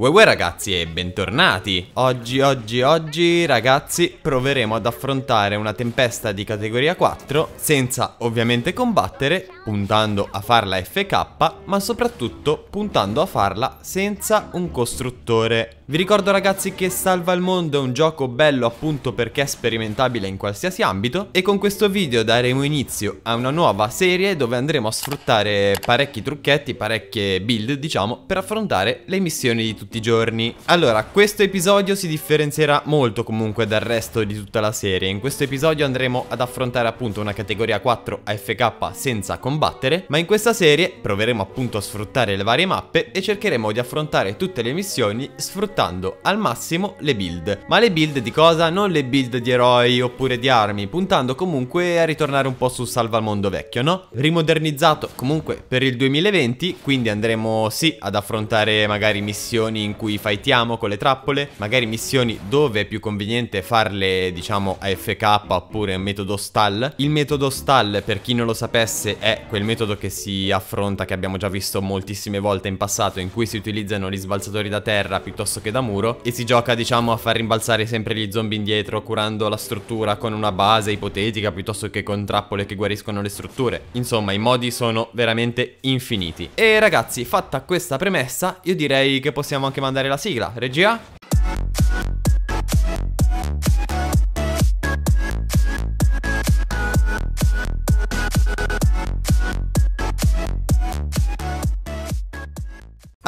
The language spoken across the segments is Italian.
Uè ragazzi e bentornati! Oggi, oggi, oggi ragazzi proveremo ad affrontare una tempesta di categoria 4 senza ovviamente combattere, puntando a farla FK, ma soprattutto puntando a farla senza un costruttore. Vi ricordo ragazzi che Salva il Mondo è un gioco bello appunto perché è sperimentabile in qualsiasi ambito e con questo video daremo inizio a una nuova serie dove andremo a sfruttare parecchi trucchetti, parecchie build diciamo per affrontare le missioni di tutti i giorni. Allora, questo episodio si differenzierà molto comunque dal resto di tutta la serie. In questo episodio andremo ad affrontare appunto una categoria 4 AFK senza combattere, ma in questa serie proveremo appunto a sfruttare le varie mappe e cercheremo di affrontare tutte le missioni sfruttando al massimo le build. Ma le build di cosa? Non le build di eroi oppure di armi, puntando comunque a ritornare un po' su Salva al Mondo vecchio, no? Rimodernizzato comunque per il 2020, quindi andremo sì ad affrontare magari missioni in cui fightiamo con le trappole, magari missioni dove è più conveniente farle diciamo AFK oppure metodo stall. Il metodo stall per chi non lo sapesse è quel metodo che si affronta che abbiamo già visto moltissime volte in passato in cui si utilizzano gli sbalzatori da terra piuttosto che da muro e si gioca diciamo a far rimbalzare sempre gli zombie indietro curando la struttura con una base ipotetica piuttosto che con trappole che guariscono le strutture. Insomma i modi sono veramente infiniti. E ragazzi fatta questa premessa io direi che possiamo anche mandare la sigla. Regia?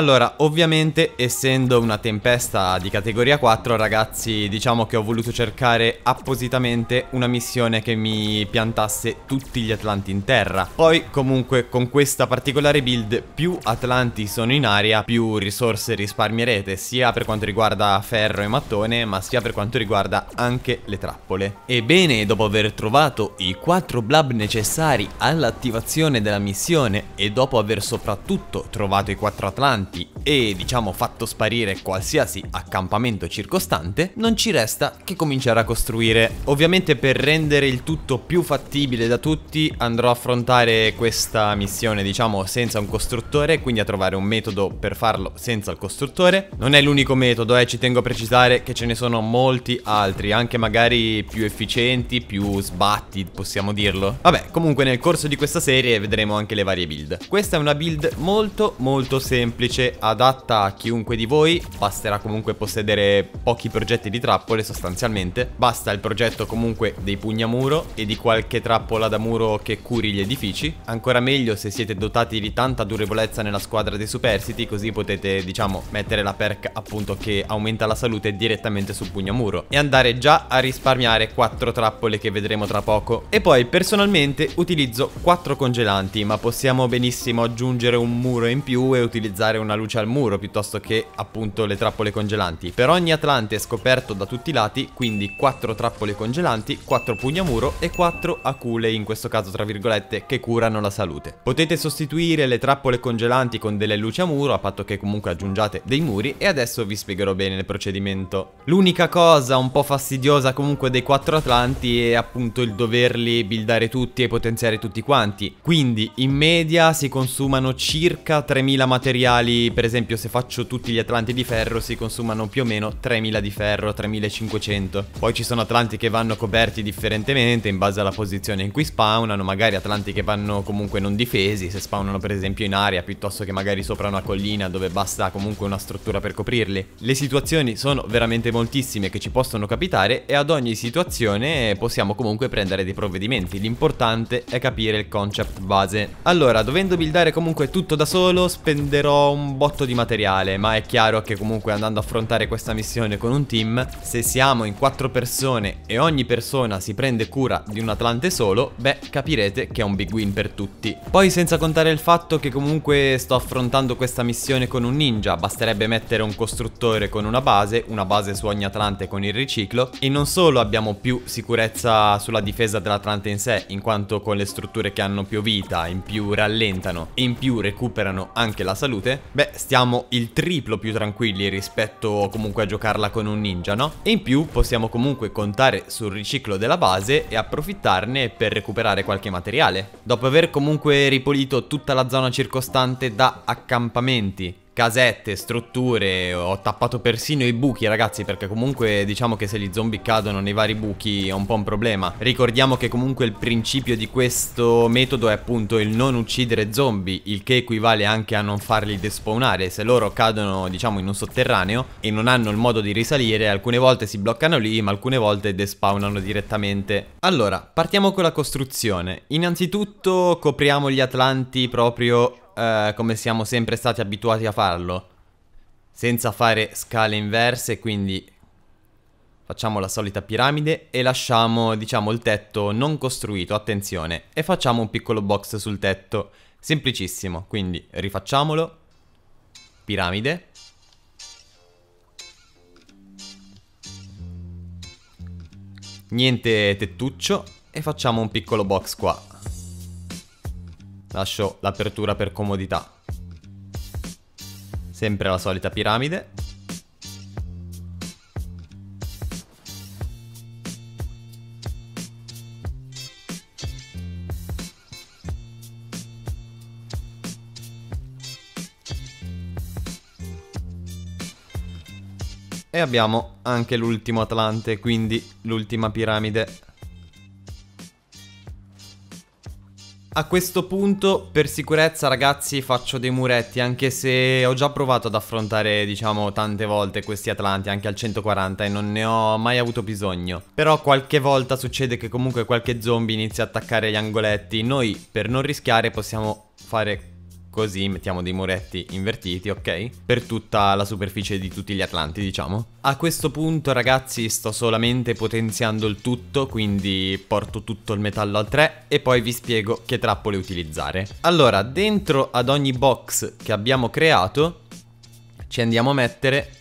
Allora, ovviamente essendo una tempesta di categoria 4 ragazzi diciamo che ho voluto cercare appositamente una missione che mi piantasse tutti gli atlanti in terra. Poi comunque con questa particolare build più atlanti sono in aria più risorse risparmierete sia per quanto riguarda ferro e mattone ma sia per quanto riguarda anche le trappole. Ebbene dopo aver trovato i 4 blab necessari all'attivazione della missione e dopo aver soprattutto trovato i 4 atlanti avanti e diciamo fatto sparire qualsiasi accampamento circostante, non ci resta che cominciare a costruire. Ovviamente per rendere il tutto più fattibile da tutti andrò a affrontare questa missione diciamo senza un costruttore, quindi a trovare un metodo per farlo senza il costruttore. Non è l'unico metodo, eh, ci tengo a precisare che ce ne sono molti altri, anche magari più efficienti, più sbatti, possiamo dirlo. Vabbè, comunque nel corso di questa serie vedremo anche le varie build. Questa è una build molto molto semplice semplice, adatta a chiunque di voi, basterà comunque possedere pochi progetti di trappole sostanzialmente, basta il progetto comunque dei pugnamuro e di qualche trappola da muro che curi gli edifici, ancora meglio se siete dotati di tanta durevolezza nella squadra dei superstiti così potete diciamo mettere la perk appunto che aumenta la salute direttamente sul pugnamuro. E andare già a risparmiare 4 trappole che vedremo tra poco. E poi personalmente utilizzo 4 congelanti ma possiamo benissimo aggiungere un muro in più e utilizzare una luce al muro piuttosto che appunto le trappole congelanti. Per ogni Atlante è scoperto da tutti i lati, quindi 4 trappole congelanti, 4 pugnamuro e 4 acule, in questo caso tra virgolette, che curano la salute. Potete sostituire le trappole congelanti con delle luci a muro, a patto che comunque aggiungiate dei muri, e adesso vi spiegherò bene il procedimento. L'unica cosa un po' fastidiosa comunque dei 4 Atlanti è appunto il doverli buildare tutti e potenziare tutti quanti. Quindi in media si consumano circa 3000 materiali quali per esempio se faccio tutti gli atlanti di ferro si consumano più o meno 3000 di ferro, 3500. Poi ci sono atlanti che vanno coperti differentemente in base alla posizione in cui spawnano, magari atlanti che vanno comunque non difesi, se spawnano per esempio in aria piuttosto che magari sopra una collina dove basta comunque una struttura per coprirli. Le situazioni sono veramente moltissime che ci possono capitare e ad ogni situazione possiamo comunque prendere dei provvedimenti. L'importante è capire il concept base. Allora, dovendo buildare comunque tutto da solo, spenderò un un botto di materiale, ma è chiaro che comunque andando a affrontare questa missione con un team, se siamo in quattro persone e ogni persona si prende cura di un Atlante solo, beh, capirete che è un big win per tutti. Poi senza contare il fatto che comunque sto affrontando questa missione con un ninja, basterebbe mettere un costruttore con una base, una base su ogni Atlante con il riciclo, e non solo abbiamo più sicurezza sulla difesa dell'Atlante in sé, in quanto con le strutture che hanno più vita, in più rallentano e in più recuperano anche la salute, Beh, stiamo il triplo più tranquilli rispetto comunque a giocarla con un ninja, no? E in più possiamo comunque contare sul riciclo della base e approfittarne per recuperare qualche materiale. Dopo aver comunque ripulito tutta la zona circostante da accampamenti casette, strutture, ho tappato persino i buchi ragazzi perché comunque diciamo che se gli zombie cadono nei vari buchi è un po' un problema. Ricordiamo che comunque il principio di questo metodo è appunto il non uccidere zombie, il che equivale anche a non farli despawnare. Se loro cadono diciamo in un sotterraneo e non hanno il modo di risalire, alcune volte si bloccano lì ma alcune volte despawnano direttamente. Allora, partiamo con la costruzione. Innanzitutto copriamo gli atlanti proprio eh, come siamo sempre stati abituati a farlo, senza fare scale inverse, quindi facciamo la solita piramide e lasciamo, diciamo, il tetto non costruito, attenzione, e facciamo un piccolo box sul tetto, semplicissimo, quindi rifacciamolo, piramide, niente tettuccio e facciamo un piccolo box qua. Lascio l'apertura per comodità. Sempre la solita piramide. E abbiamo anche l'ultimo Atlante, quindi l'ultima piramide A questo punto, per sicurezza ragazzi, faccio dei muretti, anche se ho già provato ad affrontare, diciamo, tante volte questi Atlanti, anche al 140, e non ne ho mai avuto bisogno. Però qualche volta succede che comunque qualche zombie inizia a attaccare gli angoletti. Noi, per non rischiare, possiamo fare Così mettiamo dei muretti invertiti, ok? Per tutta la superficie di tutti gli atlanti, diciamo. A questo punto, ragazzi, sto solamente potenziando il tutto, quindi porto tutto il metallo al 3 e poi vi spiego che trappole utilizzare. Allora, dentro ad ogni box che abbiamo creato, ci andiamo a mettere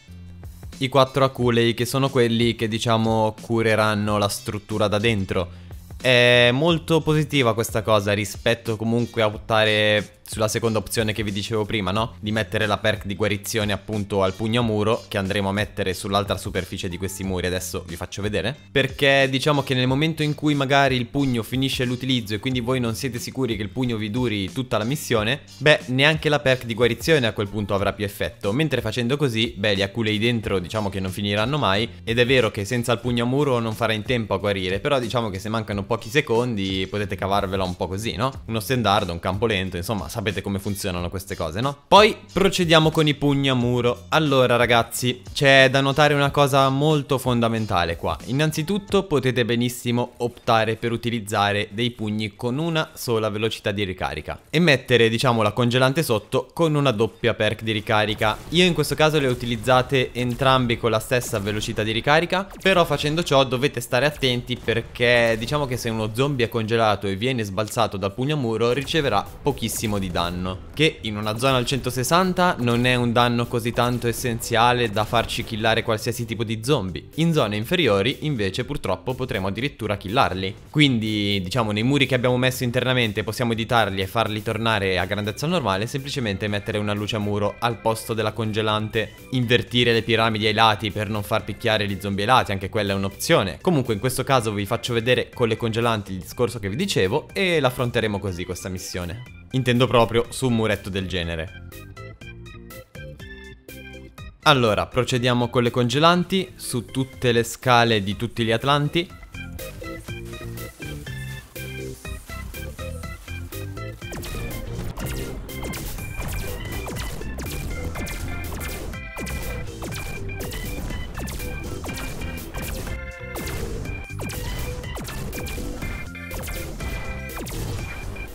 i 4 aculei, che sono quelli che, diciamo, cureranno la struttura da dentro. È molto positiva questa cosa rispetto comunque a optare sulla seconda opzione che vi dicevo prima, no? Di mettere la perk di guarizione appunto al pugno muro che andremo a mettere sull'altra superficie di questi muri, adesso vi faccio vedere. Perché diciamo che nel momento in cui magari il pugno finisce l'utilizzo e quindi voi non siete sicuri che il pugno vi duri tutta la missione, beh neanche la perk di guarizione a quel punto avrà più effetto, mentre facendo così, beh gli aculei dentro diciamo che non finiranno mai ed è vero che senza il pugno muro non farà in tempo a guarire, però diciamo che se mancano pochi secondi potete cavarvela un po' così, no? Uno stendardo, un campo lento, insomma sapete come funzionano queste cose, no? Poi procediamo con i pugni a muro. Allora ragazzi, c'è da notare una cosa molto fondamentale qua. Innanzitutto potete benissimo optare per utilizzare dei pugni con una sola velocità di ricarica e mettere, diciamo, la congelante sotto con una doppia perk di ricarica. Io in questo caso le utilizzate entrambi con la stessa velocità di ricarica, però facendo ciò dovete stare attenti perché diciamo che se uno zombie è congelato e viene sbalzato dal pugno a muro riceverà pochissimo di danno danno Che in una zona al 160 non è un danno così tanto essenziale da farci killare qualsiasi tipo di zombie. In zone inferiori invece purtroppo potremo addirittura killarli. Quindi diciamo nei muri che abbiamo messo internamente possiamo editarli e farli tornare a grandezza normale Semplicemente mettere una luce a muro al posto della congelante Invertire le piramidi ai lati per non far picchiare gli zombie ai lati Anche quella è un'opzione. Comunque in questo caso vi faccio vedere con le congelanti il discorso che vi dicevo E l'affronteremo così questa missione Intendo proprio su un muretto del genere. Allora, procediamo con le congelanti su tutte le scale di tutti gli atlanti.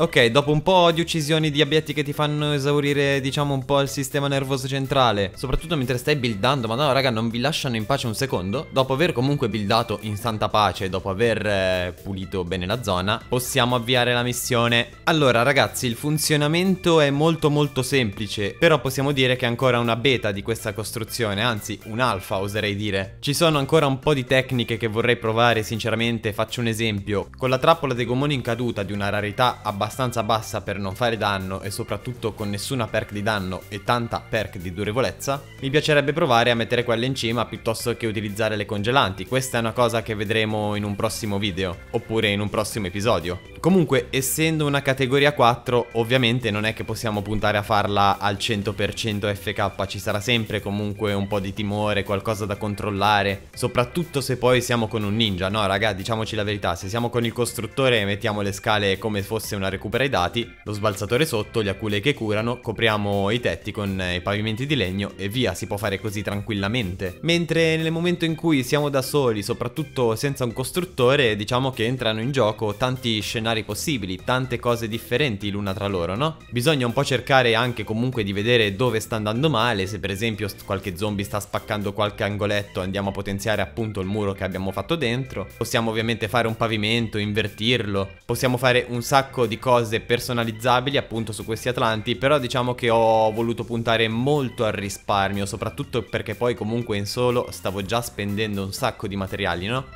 Ok, dopo un po' di uccisioni di abietti che ti fanno esaurire, diciamo, un po' il sistema nervoso centrale, soprattutto mentre stai buildando, ma no, raga, non vi lasciano in pace un secondo. Dopo aver comunque buildato in santa pace, dopo aver eh, pulito bene la zona, possiamo avviare la missione. Allora, ragazzi, il funzionamento è molto molto semplice, però possiamo dire che è ancora una beta di questa costruzione, anzi, un alfa oserei dire. Ci sono ancora un po' di tecniche che vorrei provare, sinceramente, faccio un esempio. Con la trappola dei gomoni in caduta di una rarità abbastanza abbastanza bassa per non fare danno e soprattutto con nessuna perk di danno e tanta perk di durevolezza, mi piacerebbe provare a mettere quelle in cima piuttosto che utilizzare le congelanti. Questa è una cosa che vedremo in un prossimo video, oppure in un prossimo episodio. Comunque, essendo una categoria 4, ovviamente non è che possiamo puntare a farla al 100% FK, ci sarà sempre comunque un po' di timore, qualcosa da controllare, soprattutto se poi siamo con un ninja, no raga, diciamoci la verità, se siamo con il costruttore mettiamo le scale come fosse una recupera ai dati, lo sbalzatore sotto, gli acule che curano, copriamo i tetti con i pavimenti di legno e via, si può fare così tranquillamente. Mentre nel momento in cui siamo da soli, soprattutto senza un costruttore, diciamo che entrano in gioco tanti scenari possibili, tante cose differenti l'una tra loro, no? Bisogna un po' cercare anche comunque di vedere dove sta andando male, se per esempio qualche zombie sta spaccando qualche angoletto andiamo a potenziare appunto il muro che abbiamo fatto dentro. Possiamo ovviamente fare un pavimento, invertirlo, possiamo fare un sacco di cose personalizzabili appunto su questi atlanti, però diciamo che ho voluto puntare molto al risparmio, soprattutto perché poi comunque in solo stavo già spendendo un sacco di materiali, no?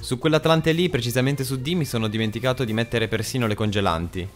Su quell'Atlante lì, precisamente su D, mi sono dimenticato di mettere persino le congelanti.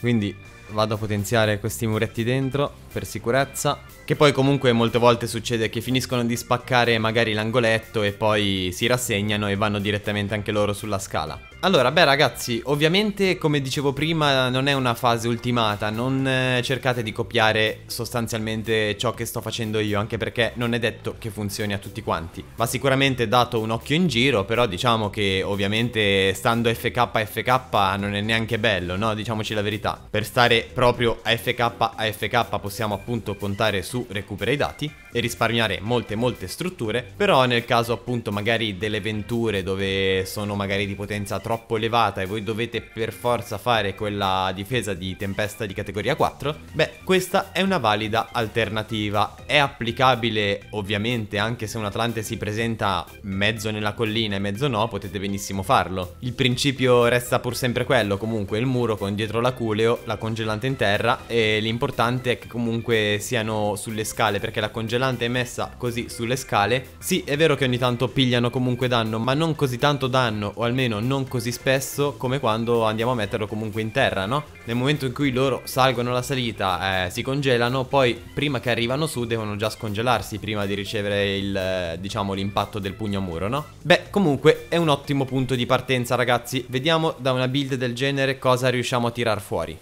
Quindi vado a potenziare questi muretti dentro per sicurezza. Che poi comunque molte volte succede che finiscono di spaccare magari l'angoletto e poi si rassegnano e vanno direttamente anche loro sulla scala. Allora, beh ragazzi, ovviamente come dicevo prima non è una fase ultimata, non eh, cercate di copiare sostanzialmente ciò che sto facendo io, anche perché non è detto che funzioni a tutti quanti. Va sicuramente dato un occhio in giro, però diciamo che ovviamente stando FK a FK non è neanche bello, no? Diciamoci la verità. Per stare proprio a FK a FK possiamo appunto contare su recupera i dati e risparmiare molte molte strutture, però nel caso appunto magari delle venture dove sono magari di potenza troppo elevata e voi dovete per forza fare quella difesa di tempesta di categoria 4, beh, questa è una valida alternativa. È applicabile ovviamente anche se un Atlante si presenta mezzo nella collina e mezzo no, potete benissimo farlo. Il principio resta pur sempre quello, comunque il muro con dietro l'aculeo, la congelante in terra e l'importante è che comunque siano sulle scale perché la congelante è messa così sulle scale. Sì, è vero che ogni tanto pigliano comunque danno, ma non così tanto danno o almeno non così spesso come quando andiamo a metterlo comunque in terra, no? Nel momento in cui loro salgono la salita, eh, si congelano, poi prima che arrivano su devono già scongelarsi prima di ricevere il, eh, diciamo, l'impatto del pugno a muro, no? Beh, comunque è un ottimo punto di partenza ragazzi, vediamo da una build del genere cosa riusciamo a tirar fuori.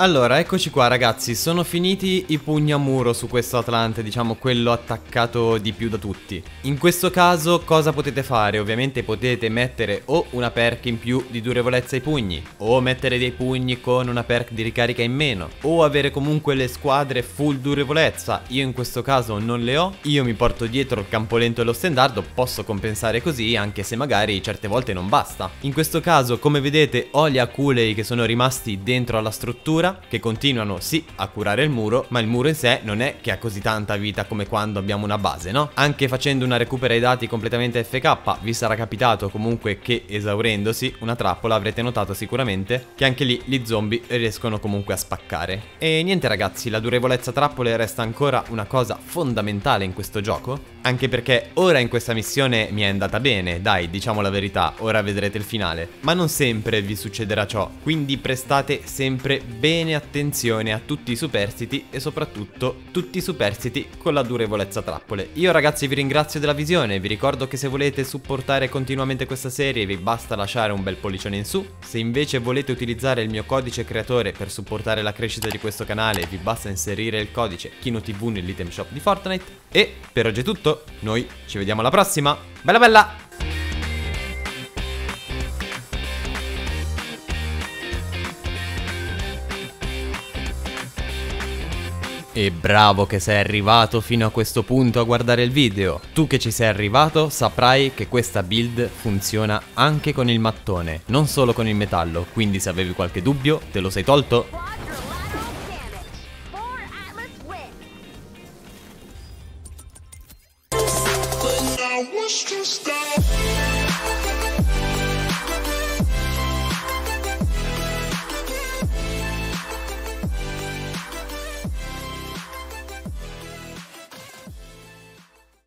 Allora, eccoci qua ragazzi, sono finiti i pugni a muro su questo Atlante, diciamo quello attaccato di più da tutti. In questo caso cosa potete fare? Ovviamente potete mettere o una perk in più di durevolezza ai pugni, o mettere dei pugni con una perk di ricarica in meno, o avere comunque le squadre full durevolezza. Io in questo caso non le ho, io mi porto dietro il campo lento e lo stendardo, posso compensare così anche se magari certe volte non basta. In questo caso, come vedete, ho gli aculei che sono rimasti dentro alla struttura che continuano sì a curare il muro, ma il muro in sé non è che ha così tanta vita come quando abbiamo una base, no? Anche facendo una recupera ai dati completamente FK, vi sarà capitato comunque che esaurendosi una trappola avrete notato sicuramente che anche lì gli zombie riescono comunque a spaccare. E niente ragazzi, la durevolezza trappole resta ancora una cosa fondamentale in questo gioco, anche perché ora in questa missione mi è andata bene, dai, diciamo la verità, ora vedrete il finale. Ma non sempre vi succederà ciò, quindi prestate sempre bene attenzione a tutti i superstiti e soprattutto tutti i superstiti con la durevolezza trappole. Io ragazzi vi ringrazio della visione, vi ricordo che se volete supportare continuamente questa serie vi basta lasciare un bel pollicione in su. Se invece volete utilizzare il mio codice creatore per supportare la crescita di questo canale vi basta inserire il codice KinoTV nell'item shop di Fortnite. E per oggi è tutto tutto, noi ci vediamo alla prossima. Bella bella! E bravo che sei arrivato fino a questo punto a guardare il video. Tu che ci sei arrivato saprai che questa build funziona anche con il mattone, non solo con il metallo, quindi se avevi qualche dubbio te lo sei tolto?